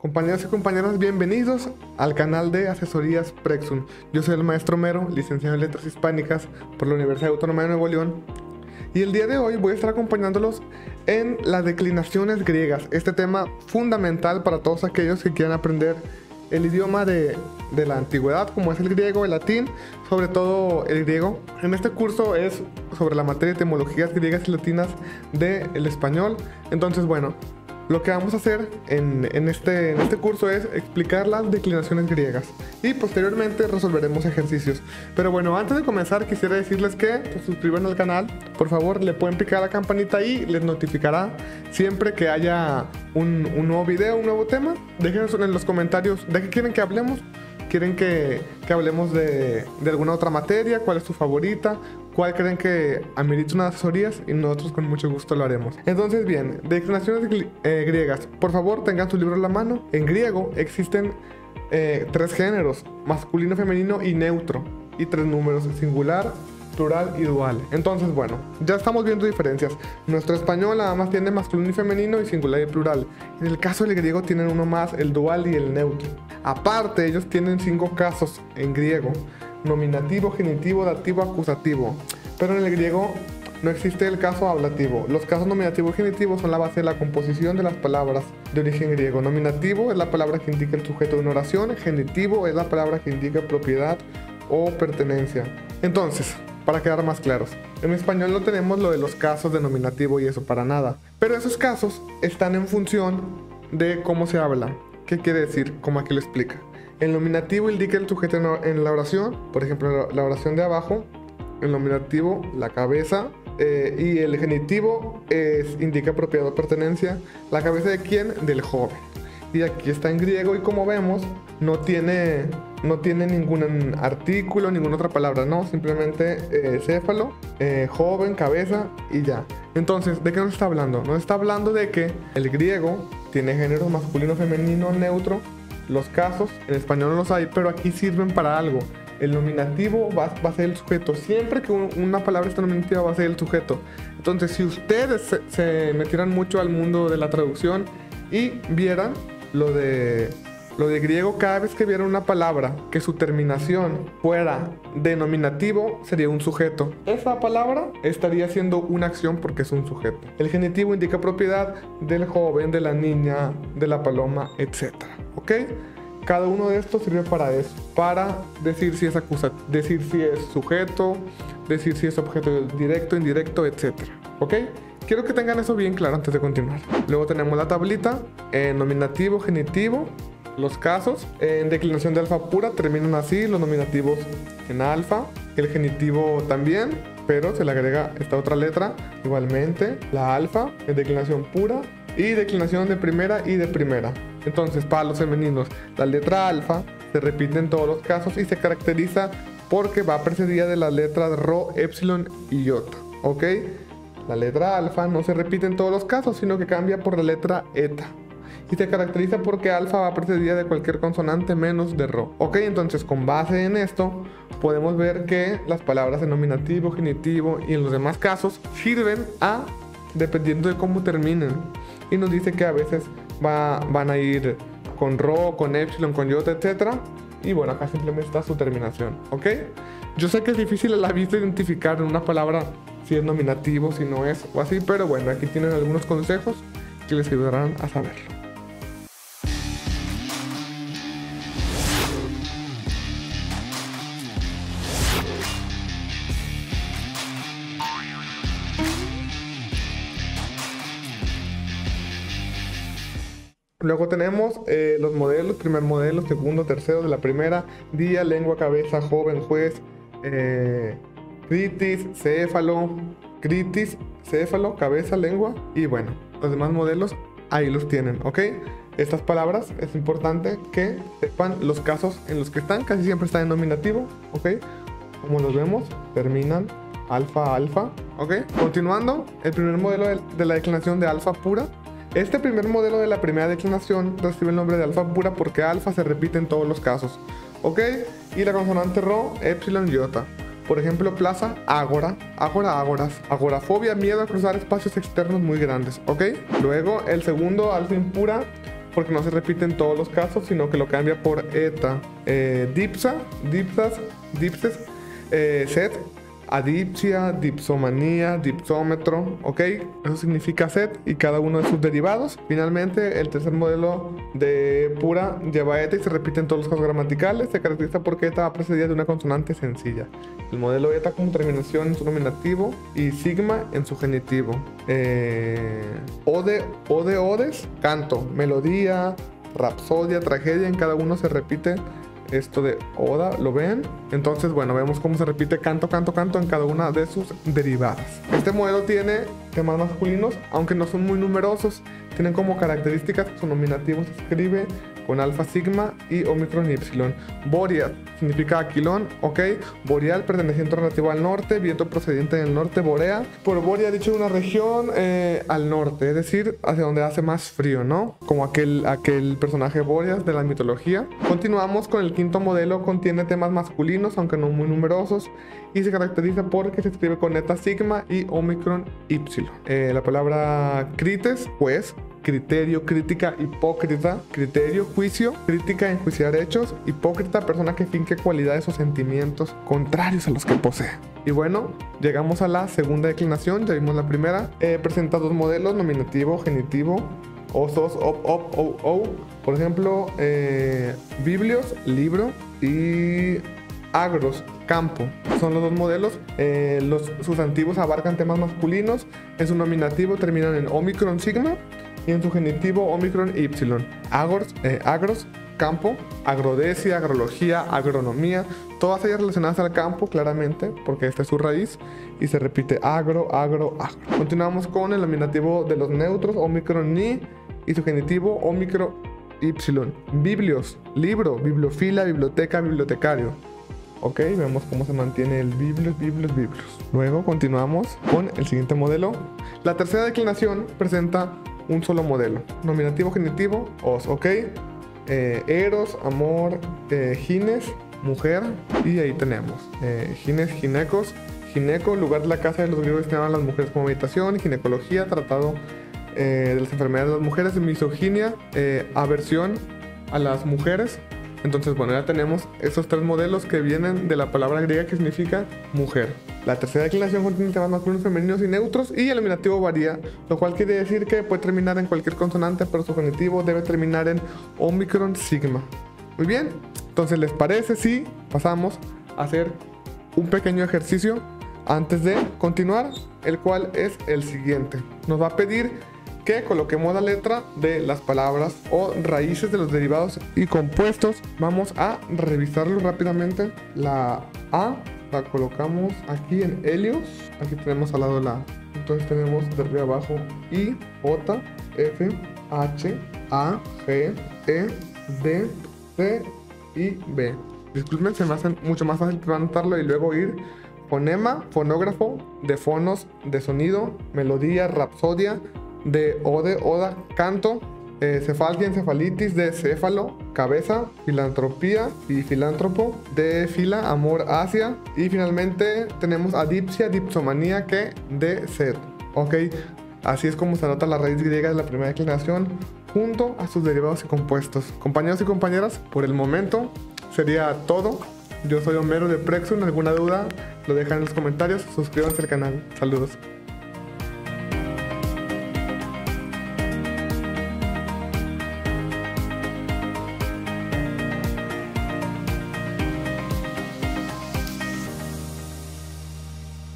Compañeros y compañeras, bienvenidos al canal de Asesorías Prexum. Yo soy el maestro Mero, licenciado en Letras Hispánicas por la Universidad Autónoma de Nuevo León. Y el día de hoy voy a estar acompañándolos en las declinaciones griegas, este tema fundamental para todos aquellos que quieran aprender el idioma de, de, la antigüedad, como es el griego, el latín, sobre todo el griego. En este curso es sobre la materia de etimologías griegas y latinas del español. Entonces, bueno, lo que vamos a hacer en, este, en este curso es explicar las declinaciones griegas y posteriormente resolveremos ejercicios. Pero bueno, antes de comenzar quisiera decirles que suscriban al canal. Por favor, le pueden picar la campanita y les notificará siempre que haya un, nuevo video, un nuevo tema. Déjenos en los comentarios de qué quieren que hablemos quieren que, que hablemos de, de, alguna otra materia, cuál es tu favorita, cuál creen que amerita unas asesorías y nosotros con mucho gusto lo haremos. Entonces bien, declinaciones eh, griegas, por favor tengan su libro en la mano. En griego existen eh, tres géneros, masculino, femenino y neutro, y tres números, singular, plural y dual. Entonces, bueno, ya estamos viendo diferencias. Nuestro español nada más tiene masculino y femenino y singular y plural. En el caso del griego tienen uno más, el dual y el neutro. Aparte, ellos tienen cinco casos en griego. Nominativo, genitivo, dativo, acusativo. Pero en el griego no existe el caso ablativo. Los casos nominativo y genitivo son la base de la composición de las palabras de origen griego. Nominativo es la palabra que indica el sujeto de una oración. Genitivo es la palabra que indica propiedad o pertenencia. Entonces, para quedar más claros. En español no tenemos lo de los casos de nominativo y eso para nada. Pero esos casos están en función de cómo se habla. ¿Qué quiere decir? Como aquí lo explica. El nominativo indica el sujeto en la oración. Por ejemplo, la oración de abajo. El nominativo, la cabeza. Eh, y el genitivo es, indica propiedad o pertenencia. ¿La cabeza de quién? Del joven. Y aquí está en griego y como vemos, no tiene no tiene ningún artículo, ninguna otra palabra, no, simplemente eh, céfalo, eh, joven, cabeza y ya. Entonces, ¿de qué nos está hablando? Nos está hablando de que el griego tiene género masculino, femenino, neutro. Los casos, en español no los hay, pero aquí sirven para algo. El nominativo va, a ser el sujeto. Siempre que una palabra está nominativa va a ser el sujeto. Entonces, si ustedes se, se metieran mucho al mundo de la traducción y vieran lo de lo de griego, cada vez que viera una palabra que su terminación fuera denominativo, sería un sujeto. Esa palabra estaría siendo una acción porque es un sujeto. El genitivo indica propiedad del joven, de la niña, de la paloma, etc. ¿Ok? Cada uno de estos sirve para eso, para decir si es acusa, decir si es sujeto, decir si es objeto directo, indirecto, etc. ¿Ok? Quiero que tengan eso bien claro antes de continuar. Luego tenemos la tablita, eh, nominativo, genitivo, los casos en declinación de alfa pura terminan así, los nominativos en alfa, el genitivo también, pero se le agrega esta otra letra igualmente, la alfa en declinación pura y declinación de primera y de primera. Entonces, para los femeninos, la letra alfa se repite en todos los casos y se caracteriza porque va precedida de las letras Rho, Epsilon y Iota. ¿Ok? La letra alfa no se repite en todos los casos, sino que cambia por la letra eta y se caracteriza porque alfa va precedida de cualquier consonante menos de ro. Ok, entonces con base en esto podemos ver que las palabras en nominativo, genitivo y en los demás casos sirven a dependiendo de cómo terminen. Y nos dice que a veces va, van a ir con ro, con epsilon, con iota, etc. Y bueno, acá simplemente está su terminación, ¿ok? Yo sé que es difícil a la vista identificar en una palabra si es nominativo, si no es, o así, pero bueno, aquí tienen algunos consejos que les ayudarán a saberlo. Luego tenemos eh, los modelos, primer modelo, segundo, tercero de la primera, día, lengua, cabeza, joven, juez, eh, critis, céfalo, critis, céfalo, cabeza, lengua y bueno, los demás modelos ahí los tienen, ¿ok? Estas palabras es importante que sepan los casos en los que están, casi siempre están en nominativo, ¿ok? Como los vemos, terminan alfa, alfa, ¿ok? Continuando, el primer modelo de la declinación de alfa pura este primer modelo de la primera declinación recibe el nombre de alfa pura porque alfa se repite en todos los casos. ¿Ok? Y la consonante ro, epsilon, iota. Por ejemplo, plaza, ágora, ágora, ágoras. Agorafobia, miedo a cruzar espacios externos muy grandes. ¿Ok? Luego, el segundo alfa impura porque no se repite en todos los casos, sino que lo cambia por eta. Eh, dipsa, dipsas, dipses, eh, set, adipsia, dipsomanía, dipsómetro, ¿ok? Eso significa set y cada uno de sus derivados. Finalmente, el tercer modelo de pura lleva eta y se repite en todos los casos gramaticales. Se caracteriza porque eta va precedida de una consonante sencilla. El modelo eta con terminación en su nominativo y sigma en su genitivo. Eh, ode, ode, odes, canto, melodía, rapsodia, tragedia, en cada uno se repite esto de Oda, ¿lo ven? Entonces, bueno, vemos cómo se repite canto, canto, canto en cada una de sus derivadas. Este modelo tiene temas masculinos, aunque no son muy numerosos, tienen como características su nominativo se escribe con alfa sigma y omicron y epsilon. Boreal significa aquilón, ok. Boreal perteneciente relativo al norte, viento procedente del norte, borea. Por borea dicho una región eh, al norte, es decir, hacia donde hace más frío, ¿no? Como aquel, aquel personaje Boreas de la mitología. Continuamos con el quinto modelo, contiene temas masculinos, aunque no muy numerosos, y se caracteriza porque se escribe con eta sigma y omicron y. Eh, la palabra crites, pues, criterio, crítica, hipócrita, criterio, juicio, crítica, enjuiciar hechos, hipócrita, persona que finque cualidades o sentimientos contrarios a los que posee. Y bueno, llegamos a la segunda declinación, ya vimos la primera. Eh, presenta dos modelos, nominativo, genitivo, osos, op, op, o, o. Por ejemplo, eh, biblios, libro y agros, campo. Son los dos modelos. Eh, los sustantivos abarcan temas masculinos. En su nominativo terminan en omicron sigma y en su genitivo omicron y Agros, eh, agros, campo, agrodesia, agrología, agronomía, todas ellas relacionadas al campo claramente, porque esta es su raíz, y se repite agro, agro, agro. Continuamos con el nominativo de los neutros, omicron ni, y su genitivo omicron y. Biblios, libro, bibliofila, biblioteca, bibliotecario. Ok, vemos cómo se mantiene el biblios, biblios, biblios. Luego continuamos con el siguiente modelo. La tercera declinación presenta un solo modelo. Nominativo, genitivo, os, ok. Eh, eros, amor, eh, gines, mujer. Y ahí tenemos eh, gines, ginecos. Gineco, lugar de la casa de los griegos que las mujeres como meditación. Ginecología, tratado de las enfermedades de las mujeres. Misoginia, aversión a las mujeres. Entonces, bueno, ya tenemos esos tres modelos que vienen de la palabra griega que significa mujer. La tercera declinación contiene temas masculinos, femeninos y neutros y el nominativo varía, lo cual quiere decir que puede terminar en cualquier consonante, pero su genitivo debe terminar en omicron sigma. Muy bien, entonces les parece si pasamos a hacer un pequeño ejercicio antes de continuar, el cual es el siguiente. Nos va a pedir que coloquemos la letra de las palabras o raíces de los derivados y compuestos. Vamos a revisarlo rápidamente. La A la colocamos aquí en Helios. Aquí tenemos al lado la. Entonces tenemos de arriba abajo I, J, F, H, A, G, E, D, C y B. Disculpen, se me hace mucho más fácil levantarlo y luego ir fonema, fonógrafo, de fonos, de sonido, melodía, rapsodia, de ode, oda, canto, eh, cefalgia, encefalitis, de céfalo, cabeza, filantropía y filántropo, de fila, amor, asia y finalmente tenemos adipsia, dipsomanía, que de sed. Ok, así es como se anota la raíz griega de la primera declinación junto a sus derivados y compuestos. Compañeros y compañeras, por el momento sería todo. Yo soy Homero de Prexun. ¿Alguna duda? Lo dejan en los comentarios. Suscríbanse al canal. Saludos.